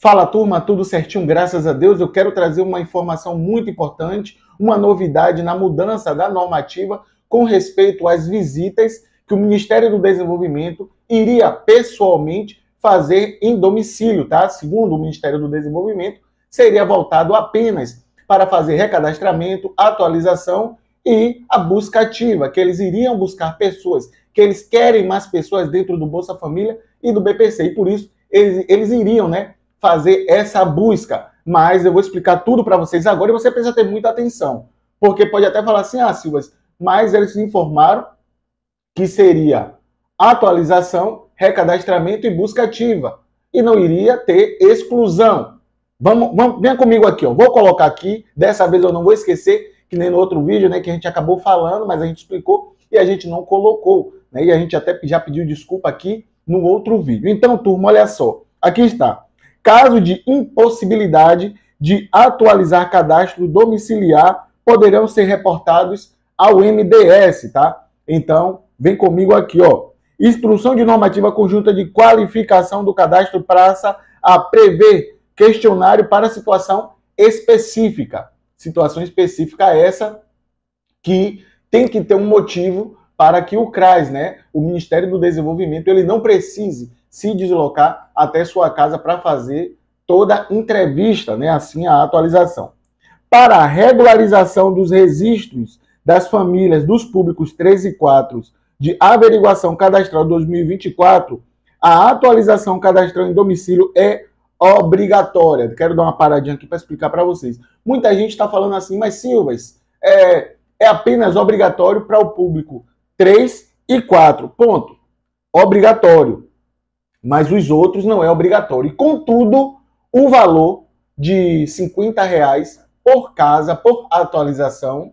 Fala turma, tudo certinho, graças a Deus. Eu quero trazer uma informação muito importante, uma novidade na mudança da normativa com respeito às visitas que o Ministério do Desenvolvimento iria pessoalmente fazer em domicílio, tá? Segundo o Ministério do Desenvolvimento, seria voltado apenas para fazer recadastramento, atualização e a busca ativa, que eles iriam buscar pessoas, que eles querem mais pessoas dentro do Bolsa Família e do BPC, e por isso eles, eles iriam, né, fazer essa busca. Mas eu vou explicar tudo para vocês agora e você precisa ter muita atenção. Porque pode até falar assim, ah, Silvas, mas eles informaram que seria atualização, recadastramento e busca ativa. E não iria ter exclusão. Vamos, vamos, comigo aqui, ó. Vou colocar aqui, dessa vez eu não vou esquecer, que nem no outro vídeo, né, que a gente acabou falando, mas a gente explicou e a gente não colocou, né? E a gente até já pediu desculpa aqui no outro vídeo. Então, turma, olha só. Aqui está. Caso de impossibilidade de atualizar cadastro domiciliar, poderão ser reportados ao MDS, tá? Então, vem comigo aqui, ó. Instrução de normativa conjunta de qualificação do cadastro praça a prever questionário para situação específica. Situação específica essa que tem que ter um motivo para que o CRAS, né, o Ministério do Desenvolvimento, ele não precise se deslocar até sua casa para fazer toda a entrevista, né, assim a atualização. Para a regularização dos registros das famílias dos públicos 3 e 4 de averiguação cadastral 2024, a atualização cadastral em domicílio é obrigatória. Quero dar uma paradinha aqui para explicar para vocês. Muita gente está falando assim, mas Silvas, é, é apenas obrigatório para o público 3 e 4. Ponto. Obrigatório mas os outros não é obrigatório. Contudo, o valor de 50 reais por casa, por atualização,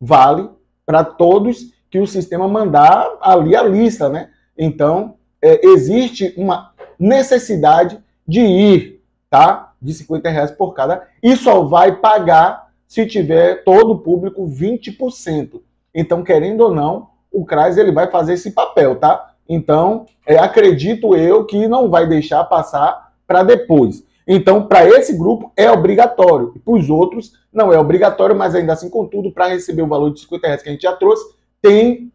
vale para todos que o sistema mandar ali a lista, né? Então, é, existe uma necessidade de ir, tá? De 50 reais por cada, e só vai pagar se tiver todo o público 20%. Então, querendo ou não, o CRAS ele vai fazer esse papel, tá? Então, é, acredito eu que não vai deixar passar para depois. Então, para esse grupo é obrigatório. E para os outros, não é obrigatório, mas ainda assim, contudo, para receber o valor de 50 reais que a gente já trouxe, tem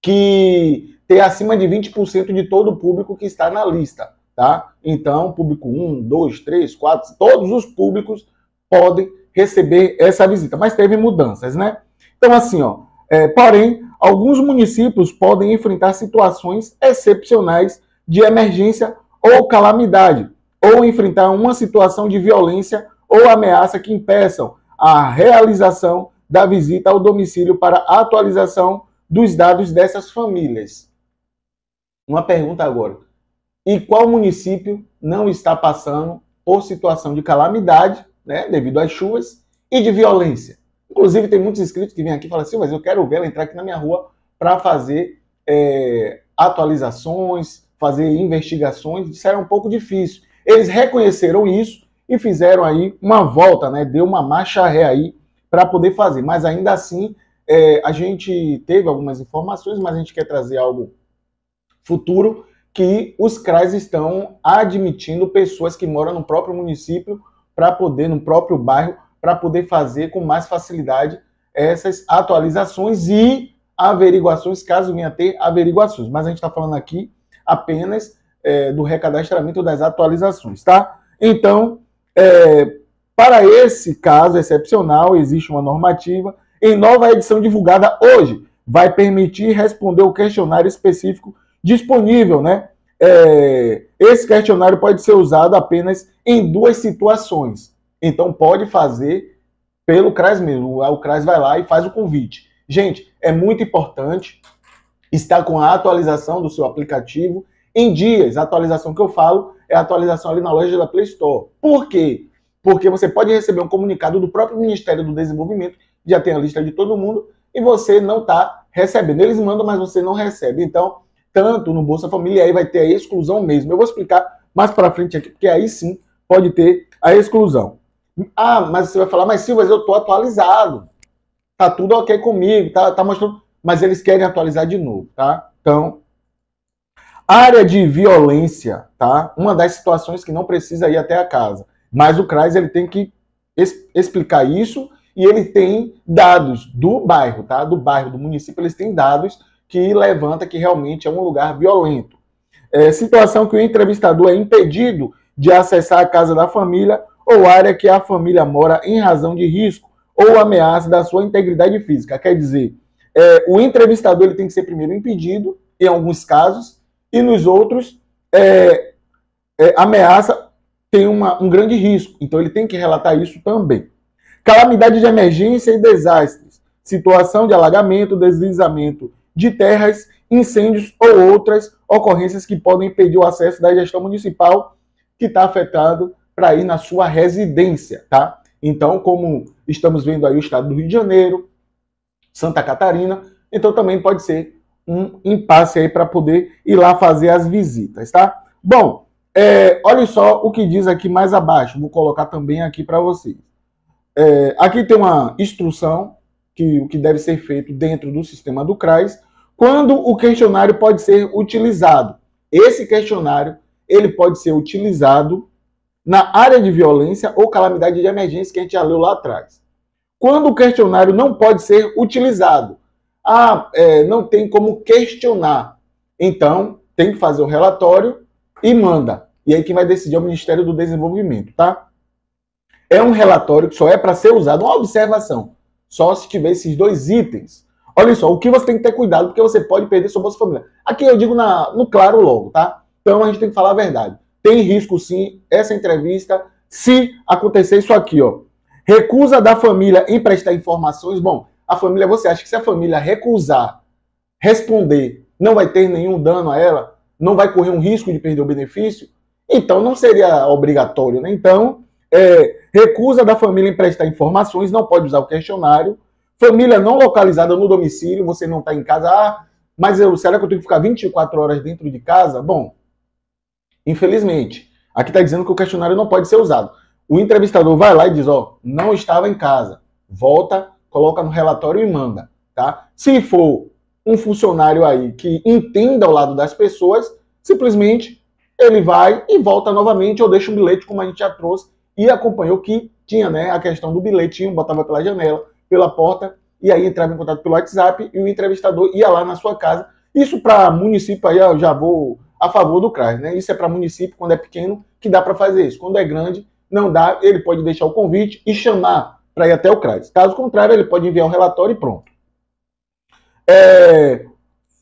que ter acima de 20% de todo o público que está na lista. Tá? Então, público 1, 2, 3, 4, todos os públicos podem receber essa visita. Mas teve mudanças, né? Então, assim, ó, é, porém, alguns municípios podem enfrentar situações excepcionais de emergência ou calamidade, ou enfrentar uma situação de violência ou ameaça que impeçam a realização da visita ao domicílio para atualização dos dados dessas famílias. Uma pergunta agora. E qual município não está passando por situação de calamidade, né, devido às chuvas, e de violência? Inclusive, tem muitos inscritos que vêm aqui e falam assim, mas eu quero ver ela entrar aqui na minha rua para fazer é, atualizações, fazer investigações. Isso era um pouco difícil. Eles reconheceram isso e fizeram aí uma volta, né? Deu uma marcha ré aí para poder fazer. Mas ainda assim, é, a gente teve algumas informações, mas a gente quer trazer algo futuro que os CRAs estão admitindo pessoas que moram no próprio município para poder, no próprio bairro, para poder fazer com mais facilidade essas atualizações e averiguações, caso venha a ter averiguações. Mas a gente está falando aqui apenas é, do recadastramento das atualizações, tá? Então, é, para esse caso excepcional, existe uma normativa em nova edição divulgada hoje. Vai permitir responder o questionário específico disponível, né? É, esse questionário pode ser usado apenas em duas situações. Então pode fazer pelo CRAS mesmo. O CRAS vai lá e faz o convite. Gente, é muito importante estar com a atualização do seu aplicativo em dias. A atualização que eu falo é a atualização ali na loja da Play Store. Por quê? Porque você pode receber um comunicado do próprio Ministério do Desenvolvimento, já tem a lista de todo mundo, e você não está recebendo. Eles mandam, mas você não recebe. Então, tanto no Bolsa Família aí vai ter a exclusão mesmo. Eu vou explicar mais para frente aqui, porque aí sim pode ter a exclusão. Ah, mas você vai falar, mas Silvas, eu estou atualizado. Tá tudo ok comigo, tá, tá mostrando. Mas eles querem atualizar de novo, tá? Então, Área de violência, tá? Uma das situações que não precisa ir até a casa. Mas o CRAS ele tem que explicar isso e ele tem dados do bairro, tá? Do bairro, do município, eles têm dados que levanta que realmente é um lugar violento. É, situação que o entrevistador é impedido de acessar a casa da família ou área que a família mora em razão de risco ou ameaça da sua integridade física. Quer dizer, é, o entrevistador ele tem que ser primeiro impedido, em alguns casos, e nos outros, é, é, ameaça tem uma, um grande risco. Então ele tem que relatar isso também. Calamidade de emergência e desastres. Situação de alagamento, deslizamento de terras, incêndios ou outras ocorrências que podem impedir o acesso da gestão municipal que está afetado para ir na sua residência, tá? Então, como estamos vendo aí o estado do Rio de Janeiro, Santa Catarina, então também pode ser um impasse aí para poder ir lá fazer as visitas, tá? Bom, é, olha só o que diz aqui mais abaixo, vou colocar também aqui para vocês. É, aqui tem uma instrução que o que deve ser feito dentro do sistema do CRAS, quando o questionário pode ser utilizado. Esse questionário ele pode ser utilizado na área de violência ou calamidade de emergência que a gente já leu lá atrás. Quando o questionário não pode ser utilizado, ah, é, não tem como questionar, então tem que fazer o relatório e manda. E aí quem vai decidir é o Ministério do Desenvolvimento, tá? É um relatório que só é para ser usado, uma observação, só se tiver esses dois itens. Olha só, o que você tem que ter cuidado, porque você pode perder sua Bolsa Família. Aqui eu digo na, no claro logo, tá? Então a gente tem que falar a verdade. Tem risco sim, essa entrevista, se acontecer isso aqui, ó. Recusa da família em prestar informações. Bom, a família, você acha que se a família recusar responder, não vai ter nenhum dano a ela? Não vai correr um risco de perder o benefício? Então não seria obrigatório, né? Então, é, recusa da família em prestar informações, não pode usar o questionário. Família não localizada no domicílio, você não está em casa. Ah, mas eu, será que eu tenho que ficar 24 horas dentro de casa? Bom, Infelizmente. Aqui está dizendo que o questionário não pode ser usado. O entrevistador vai lá e diz, ó, não estava em casa. Volta, coloca no relatório e manda, tá? Se for um funcionário aí que entenda o lado das pessoas, simplesmente ele vai e volta novamente ou deixa um bilhete, como a gente já trouxe, e acompanhou que tinha, né, a questão do bilhetinho, botava pela janela, pela porta, e aí entrava em contato pelo WhatsApp e o entrevistador ia lá na sua casa. Isso para município aí, eu já vou a favor do CRAS. Né? Isso é para município, quando é pequeno, que dá para fazer isso. Quando é grande, não dá, ele pode deixar o convite e chamar para ir até o CRAS. Caso contrário, ele pode enviar um relatório e pronto. É,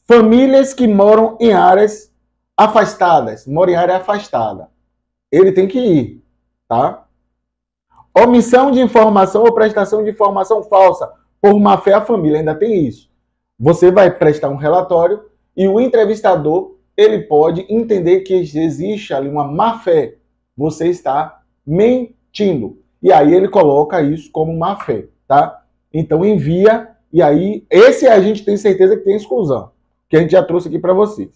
famílias que moram em áreas afastadas, moram em área afastada. Ele tem que ir, tá? Omissão de informação ou prestação de informação falsa por má fé à família, ainda tem isso. Você vai prestar um relatório e o entrevistador ele pode entender que existe ali uma má fé. Você está mentindo. E aí ele coloca isso como má fé, tá? Então envia e aí esse a gente tem certeza que tem exclusão, que a gente já trouxe aqui para vocês.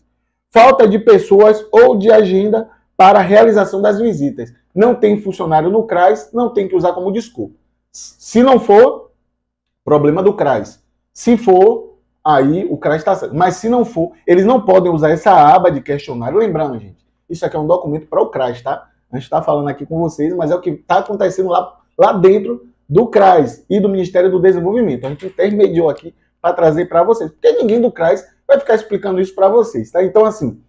Falta de pessoas ou de agenda para a realização das visitas. Não tem funcionário no CRAS, não tem que usar como desculpa. Se não for, problema do CRAS. Se for, aí o CRAS está certo. Mas se não for, eles não podem usar essa aba de questionário. Lembrando, gente, isso aqui é um documento para o CRAS, tá? A gente está falando aqui com vocês, mas é o que está acontecendo lá, lá dentro do CRAS e do Ministério do Desenvolvimento. A gente intermediou aqui para trazer para vocês, porque ninguém do CRAS vai ficar explicando isso para vocês, tá? Então, assim,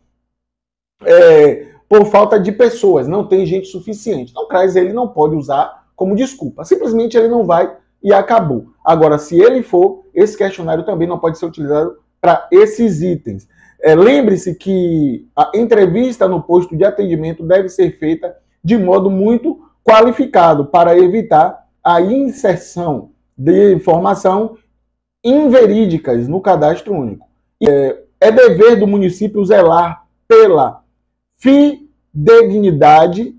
é, por falta de pessoas, não tem gente suficiente. Então, o CRAS ele não pode usar como desculpa. Simplesmente ele não vai e acabou. Agora, se ele for, esse questionário também não pode ser utilizado para esses itens. É, Lembre-se que a entrevista no posto de atendimento deve ser feita de modo muito qualificado para evitar a inserção de informação inverídicas no cadastro único. É, é dever do município zelar pela fidedignidade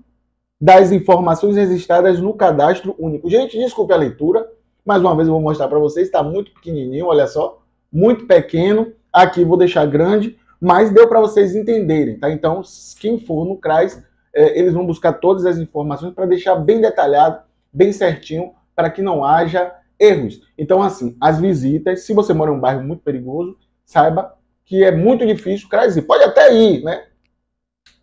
das informações registradas no cadastro único. Gente, desculpe a leitura, mais uma vez eu vou mostrar para vocês, está muito pequenininho, olha só, muito pequeno. Aqui vou deixar grande, mas deu para vocês entenderem, tá? Então, quem for no CRAS, é, eles vão buscar todas as informações para deixar bem detalhado, bem certinho, para que não haja erros. Então, assim, as visitas, se você mora em um bairro muito perigoso, saiba que é muito difícil CRAS. Pode até ir, né?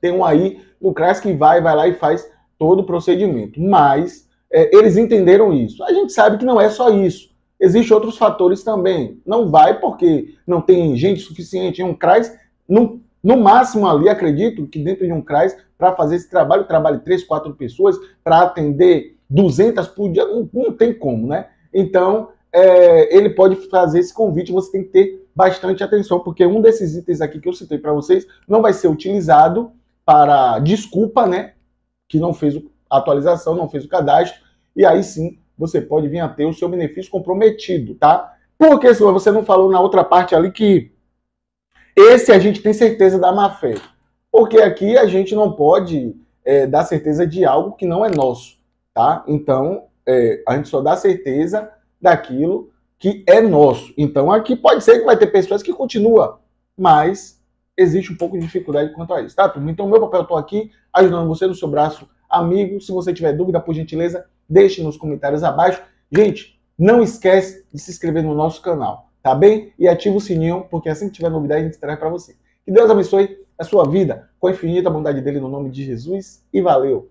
Tem um aí no CRAS que vai, vai lá e faz todo o procedimento. Mas é, eles entenderam isso. A gente sabe que não é só isso. Existem outros fatores também. Não vai porque não tem gente suficiente em um CRAS. No, no máximo ali, acredito que dentro de um CRAS, para fazer esse trabalho, trabalhe três, quatro pessoas, para atender 200 por dia, não, não tem como, né? Então, é, ele pode fazer esse convite, você tem que ter bastante atenção, porque um desses itens aqui que eu citei para vocês não vai ser utilizado para desculpa, né? Que não fez a atualização, não fez o cadastro, e aí sim você pode vir a ter o seu benefício comprometido, tá? Porque se você não falou na outra parte ali que esse a gente tem certeza da má fé. Porque aqui a gente não pode é, dar certeza de algo que não é nosso, tá? Então, é, a gente só dá certeza daquilo que é nosso. Então, aqui pode ser que vai ter pessoas que continuam, mas existe um pouco de dificuldade quanto a isso, tá, turma? Então, meu papel, eu tô aqui ajudando você no seu braço amigo. Se você tiver dúvida, por gentileza, deixe nos comentários abaixo. Gente, não esquece de se inscrever no nosso canal, tá bem? E ativa o sininho, porque assim que tiver novidade, a gente traz para você. Que Deus abençoe a sua vida com a infinita bondade dele no nome de Jesus e valeu!